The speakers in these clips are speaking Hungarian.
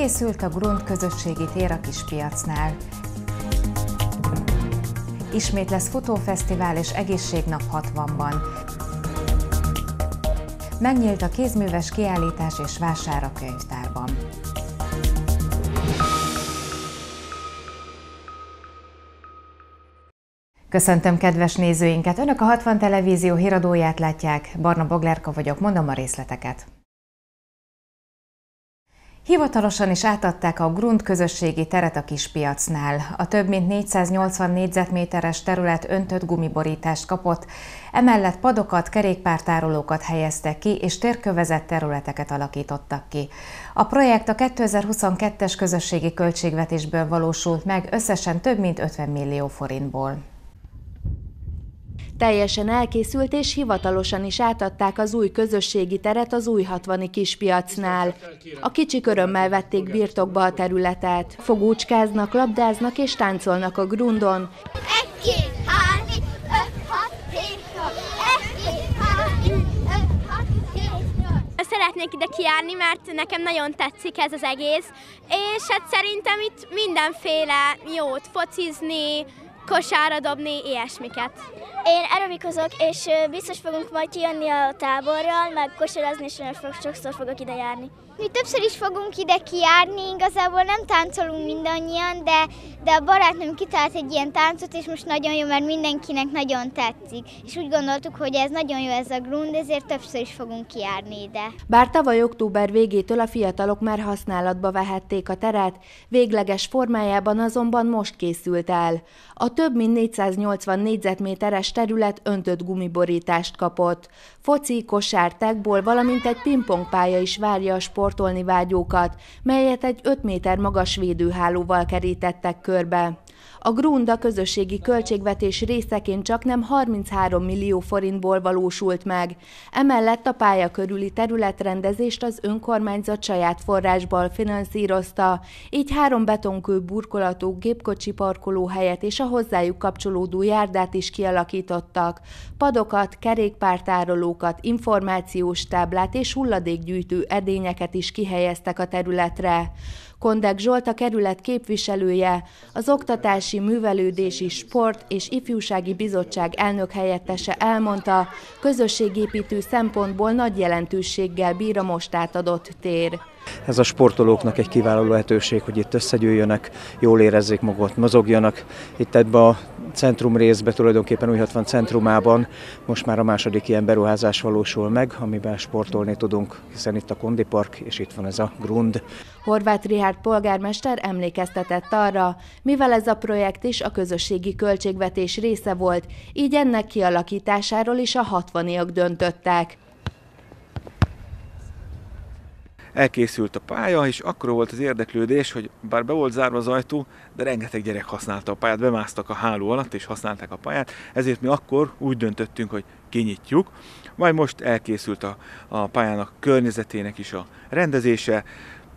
Elkészült a Grund közösségi tér a kispiacnál. Ismét lesz futófesztivál és egészségnap 60-ban. Megnyílt a kézműves kiállítás és vásár a könyvtárban. Köszöntöm kedves nézőinket! Önök a 60 televízió híradóját látják. Barna Boglerka vagyok, mondom a részleteket. Hivatalosan is átadták a Grund közösségi teret a kispiacnál. A több mint 480 négyzetméteres terület öntött gumiborítást kapott, emellett padokat, kerékpártárolókat helyeztek ki, és térkövezett területeket alakítottak ki. A projekt a 2022-es közösségi költségvetésből valósult meg összesen több mint 50 millió forintból. Teljesen elkészült és hivatalosan is átadták az új közösségi teret az új hatvani kispiacnál. A kicsik örömmel vették birtokba a területet. Fogúcskáznak, labdáznak és táncolnak a grundon. Egy, két, három, öt, hat, Szeretnék ide kijárni, mert nekem nagyon tetszik ez az egész, és hát szerintem itt mindenféle jót focizni, kosárra dobni, ilyesmiket. Én aerobikozok, és biztos fogunk majd kijönni a táborral, meg kosarazni, és sokszor fogok ide járni. Mi többször is fogunk ide kijárni, igazából nem táncolunk mindannyian, de, de a barátnőm kitalált egy ilyen táncot, és most nagyon jó, mert mindenkinek nagyon tetszik. És úgy gondoltuk, hogy ez nagyon jó ez a grund, ezért többször is fogunk kijárni ide. Bár tavaly október végétől a fiatalok már használatba vehették a teret, végleges formájában azonban most készült el. A több mint 480 négyzetméteres terület öntött gumiborítást kapott. Foci, kosár, tegból, valamint egy pingpongpálya is várja a sportolni vágyókat, melyet egy 5 méter magas védőhálóval kerítettek körbe. A Grunda közösségi költségvetés részeként csak nem 33 millió forintból valósult meg. Emellett a pálya körüli területrendezést az önkormányzat saját forrásból finanszírozta, így három betonkő burkolatú gépkocsi parkolóhelyet és a hozzájuk kapcsolódó járdát is kialakítottak. Padokat, kerékpártárolókat, információs táblát és hulladékgyűjtő edényeket is kihelyeztek a területre. Kondek Zsolt a kerület képviselője, az Oktatási, Művelődési, Sport és Ifjúsági Bizottság elnök helyettese elmondta, közösségépítő szempontból nagy jelentőséggel bír a most átadott tér. Ez a sportolóknak egy kiváló lehetőség, hogy itt összegyűjjönek, jól érezzék magukat, mozogjanak. Itt ebbe a centrum részbe, tulajdonképpen új 60 centrumában most már a második ilyen beruházás valósul meg, amiben sportolni tudunk, hiszen itt a Kondipark, és itt van ez a Grund. Horváth Rihárd polgármester emlékeztetett arra, mivel ez a projekt is a közösségi költségvetés része volt, így ennek kialakításáról is a hatvaniak döntöttek. Elkészült a pálya, és akkor volt az érdeklődés, hogy bár be volt zárva az ajtó, de rengeteg gyerek használta a pályát, bemásztak a háló alatt, és használták a pályát, ezért mi akkor úgy döntöttünk, hogy kinyitjuk. Majd most elkészült a, a pályának környezetének is a rendezése,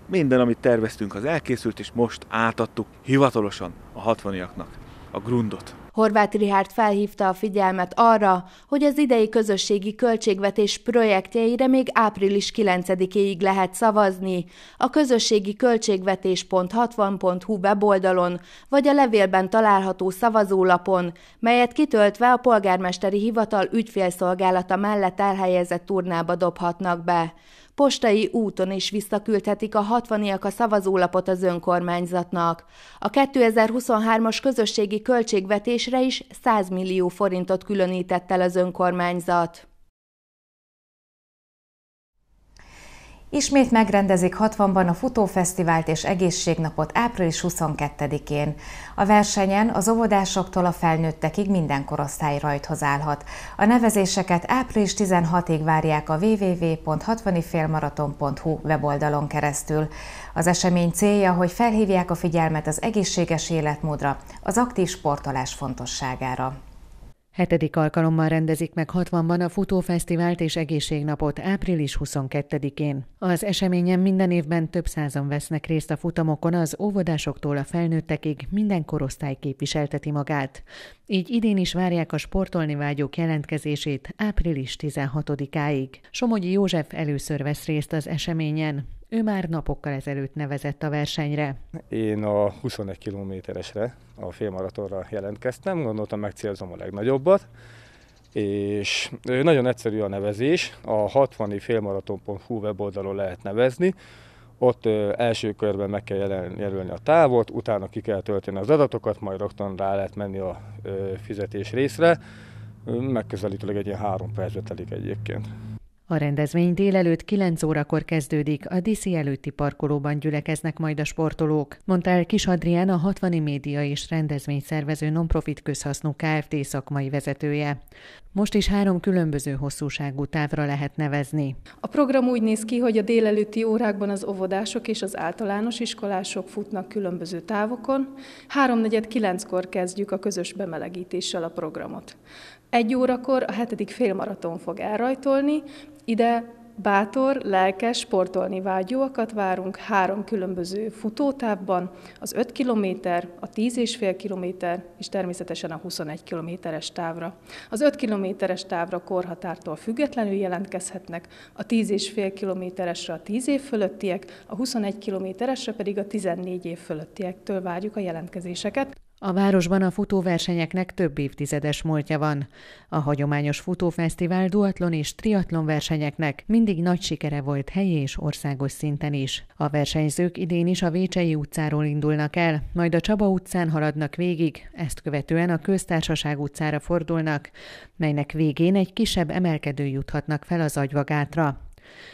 minden, amit terveztünk, az elkészült, és most átadtuk hivatalosan a hatvaniaknak a grundot. Horváth Rihárd felhívta a figyelmet arra, hogy az idei közösségi költségvetés projektjeire még április 9-éig lehet szavazni. A közösségi költségvetés.60.hu weboldalon, vagy a levélben található szavazólapon, melyet kitöltve a polgármesteri hivatal ügyfélszolgálata mellett elhelyezett turnába dobhatnak be. Postai úton is visszaküldhetik a hatvaniak a szavazólapot az önkormányzatnak. A 2023-as közösségi költségvetésre is 100 millió forintot különített el az önkormányzat. Ismét megrendezik 60-ban a futófesztivált és egészségnapot április 22-én. A versenyen az óvodásoktól a felnőttekig minden korosztály rajthoz állhat. A nevezéseket április 16-ig várják a www.60félmaraton.hu weboldalon keresztül. Az esemény célja, hogy felhívják a figyelmet az egészséges életmódra, az aktív sportolás fontosságára. Hetedik alkalommal rendezik meg 60-ban a Futófesztivált és Egészségnapot április 22-én. Az eseményen minden évben több százan vesznek részt a futamokon, az óvodásoktól a felnőttekig minden korosztály képviselteti magát. Így idén is várják a sportolni vágyók jelentkezését április 16-áig. Somogyi József először vesz részt az eseményen. Ő már napokkal ezelőtt nevezett a versenyre. Én a 21 kilométeresre, a félmaratonra jelentkeztem, gondoltam megcélzom a legnagyobbat, és nagyon egyszerű a nevezés, a 60 félmaraton.hu weboldalon lehet nevezni, ott első körben meg kell jelölni a távot, utána ki kell tölteni az adatokat, majd rögtön rá lehet menni a fizetés részre. Megközelítőleg egy ilyen három percbe telik egyébként. A rendezvény délelőtt 9 órakor kezdődik, a Diszi előtti parkolóban gyülekeznek majd a sportolók, mondta el Kis Adrián a 60 média és rendezvényszervező nonprofit közhasznú Kft. szakmai vezetője. Most is három különböző hosszúságú távra lehet nevezni. A program úgy néz ki, hogy a délelőtti órákban az óvodások és az általános iskolások futnak különböző távokon. Háromnegyed kilenckor kezdjük a közös bemelegítéssel a programot. Egy órakor a hetedik félmaraton fog elrajtolni, ide bátor, lelkes, sportolni vágyóakat várunk három különböző futótávban, az 5 km, a 10,5 km és természetesen a 21 kilométeres távra. Az 5 kilométeres távra korhatártól függetlenül jelentkezhetnek, a 10,5 kilométeresre a 10 év fölöttiek, a 21 kilométeresre pedig a 14 év fölöttiektől várjuk a jelentkezéseket. A városban a futóversenyeknek több évtizedes múltja van. A hagyományos futófesztivál duatlon és triatlon versenyeknek mindig nagy sikere volt helyi és országos szinten is. A versenyzők idén is a Vécsei utcáról indulnak el, majd a Csaba utcán haladnak végig, ezt követően a Köztársaság utcára fordulnak, melynek végén egy kisebb emelkedő juthatnak fel az agyvagátra.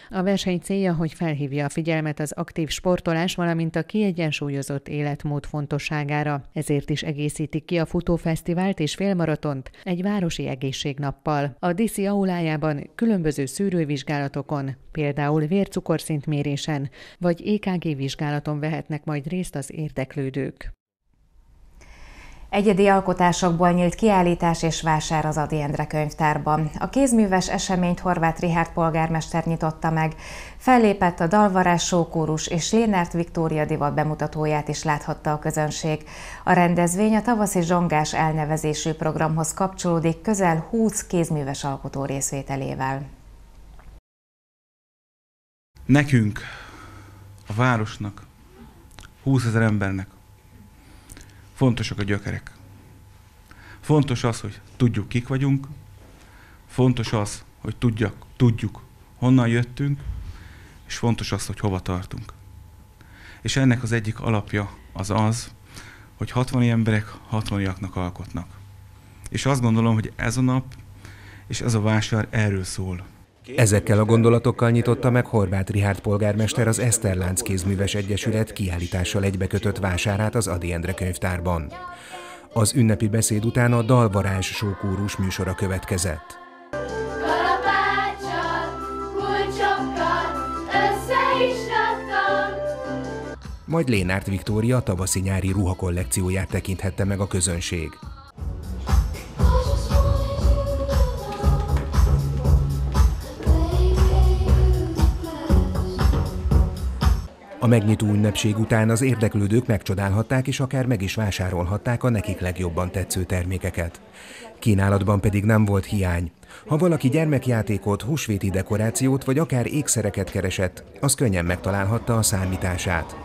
A verseny célja, hogy felhívja a figyelmet az aktív sportolás, valamint a kiegyensúlyozott életmód fontosságára. Ezért is egészítik ki a futófesztivált és félmaratont egy városi egészségnappal. A Diszi aulájában különböző szűrővizsgálatokon, például vércukorszintmérésen vagy EKG vizsgálaton vehetnek majd részt az érdeklődők. Egyedi alkotásokból nyílt kiállítás és vásár az Adi Endre könyvtárban. A kézműves eseményt Horváth Rihárd polgármester nyitotta meg. Fellépett a Dalvarás Sókórus és Lénárt Viktória divat bemutatóját is láthatta a közönség. A rendezvény a tavaszi zsongás elnevezésű programhoz kapcsolódik közel 20 kézműves alkotó részvételével. Nekünk, a városnak, 20 ezer embernek fontosak a gyökerek. Fontos az, hogy tudjuk, kik vagyunk, fontos az, hogy tudjak, tudjuk, honnan jöttünk, és fontos az, hogy hova tartunk. És ennek az egyik alapja az az, hogy 60 emberek 60 alkotnak. És azt gondolom, hogy ez a nap és ez a vásár erről szól. Ezekkel a gondolatokkal nyitotta meg Horváth Rihárd polgármester az Eszterlánc Kézműves Egyesület kiállítással egybekötött vásárát az Adi Endre könyvtárban. Az ünnepi beszéd után a Dalvarázs sókúrus műsora következett. Majd Lénárt Viktória tavaszi-nyári ruhakollekcióját tekinthette meg a közönség. A megnyitó ünnepség után az érdeklődők megcsodálhatták és akár meg is vásárolhatták a nekik legjobban tetsző termékeket. Kínálatban pedig nem volt hiány. Ha valaki gyermekjátékot, húsvéti dekorációt vagy akár ékszereket keresett, az könnyen megtalálhatta a számítását.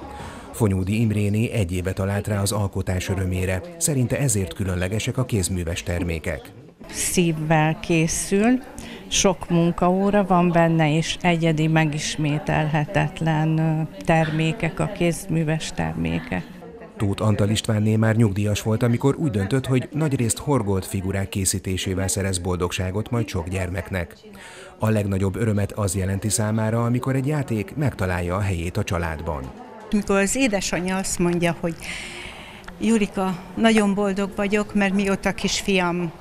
Fonyódi Imréné egy éve talált rá az alkotás örömére. Szerinte ezért különlegesek a kézműves termékek. Szívvel készül, sok munkaóra van benne, és egyedi, megismételhetetlen termékek, a kézműves termékek. Tóth Antal Istvánné már nyugdíjas volt, amikor úgy döntött, hogy nagyrészt horgolt figurák készítésével szerez boldogságot majd sok gyermeknek. A legnagyobb örömet az jelenti számára, amikor egy játék megtalálja a helyét a családban. Mikor az édesanyja azt mondja, hogy Jurika, nagyon boldog vagyok, mert mióta kisfiam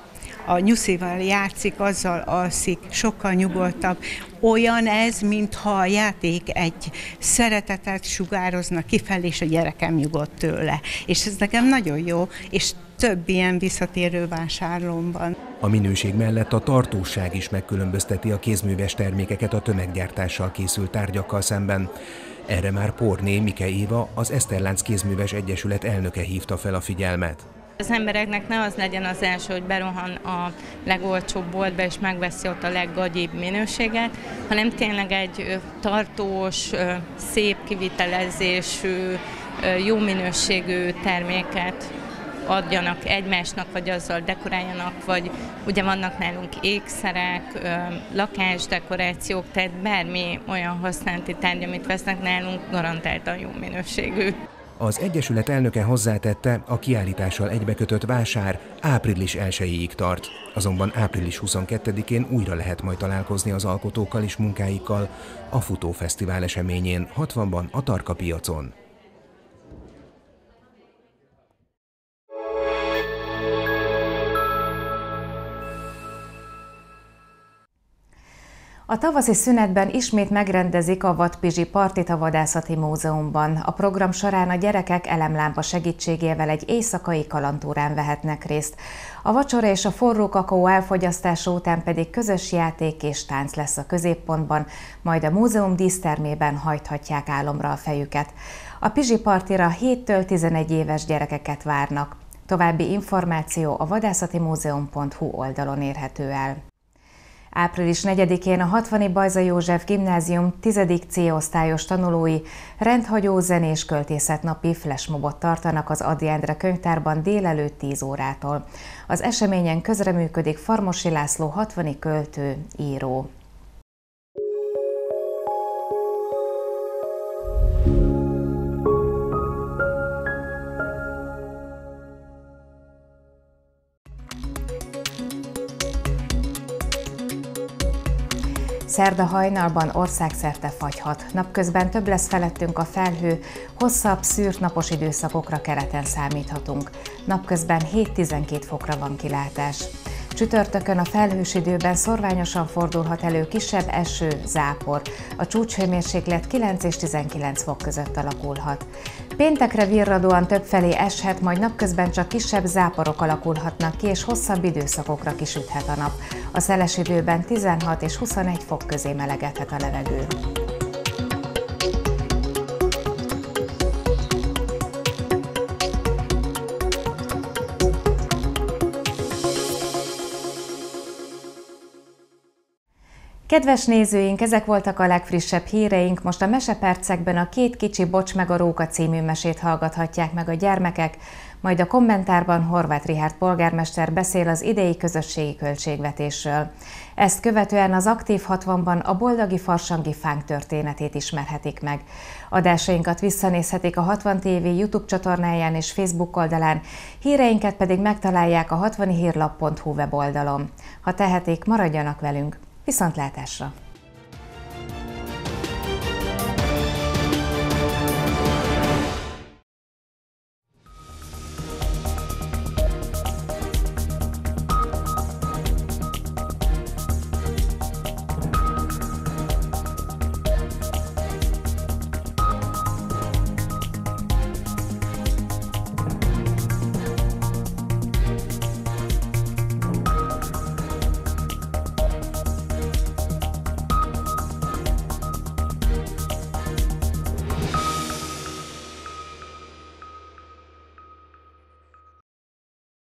a nyuszival játszik, azzal alszik, sokkal nyugodtabb. Olyan ez, mintha a játék egy szeretetet sugározna kifelé, és a gyerekem nyugodt tőle. És ez nekem nagyon jó, és több ilyen visszatérő vásárlómban. A minőség mellett a tartóság is megkülönbözteti a kézműves termékeket a tömeggyártással készült tárgyakkal szemben. Erre már Porné Mike Éva, az Eszterlánc Kézműves Egyesület elnöke hívta fel a figyelmet. Az embereknek ne az legyen az első, hogy berohan a legolcsóbb boltba és megveszi ott a leggagyibb minőséget, hanem tényleg egy tartós, szép kivitelezésű, jó minőségű terméket adjanak egymásnak, vagy azzal dekoráljanak, vagy ugye vannak nálunk ékszerek, lakásdekorációk, tehát bármi olyan használati tárgy, amit vesznek nálunk, garantáltan jó minőségű. Az Egyesület elnöke hozzátette, a kiállítással egybekötött vásár április 1-ig tart. Azonban április 22-én újra lehet majd találkozni az alkotókkal és munkáikkal a Futófesztivál eseményén 60-ban a Tarka piacon. A tavaszi szünetben ismét megrendezik a Vatpizsi Partit a Vadászati Múzeumban. A program során a gyerekek elemlámpa segítségével egy éjszakai kalantúrán vehetnek részt. A vacsora és a forró kakaó elfogyasztása után pedig közös játék és tánc lesz a középpontban, majd a múzeum dísztermében hajthatják álomra a fejüket. A Pizsi Partira 7-től 11 éves gyerekeket várnak. További információ a vadászatimuzeum.hu oldalon érhető el. Április 4-én a 60. Bajza József Gimnázium 10. C osztályos tanulói rendhagyó zenés költészetnapi flashmobot tartanak az Adi Endre könyvtárban délelőtt 10 órától. Az eseményen közreműködik Farmosi László 60. költő, író. Szerda hajnalban országszerte fagyhat. Napközben több lesz felettünk a felhő, hosszabb, szűrt napos időszakokra kereten számíthatunk. Napközben 7-12 fokra van kilátás. Csütörtökön a felhős időben szorványosan fordulhat elő kisebb eső, zápor. A csúcshőmérséklet 9 és 19 fok között alakulhat. Péntekre virradóan többfelé eshet, majd napközben csak kisebb záporok alakulhatnak ki, és hosszabb időszakokra kisüthet a nap. A szeles időben 16 és 21 fok közé melegedhet a levegő. Kedves nézőink, ezek voltak a legfrissebb híreink. Most a mesepercekben a Két kicsi bocs meg a róka című mesét hallgathatják meg a gyermekek, majd a kommentárban Horváth Rihárd polgármester beszél az idei közösségi költségvetésről. Ezt követően az Aktív 60-ban a Boldagi Farsangi Fánk történetét ismerhetik meg. Adásainkat visszanézhetik a 60 TV YouTube csatornáján és Facebook oldalán, híreinket pedig megtalálják a 60hírlap.hu weboldalon. Ha tehetik, maradjanak velünk! Viszontlátásra!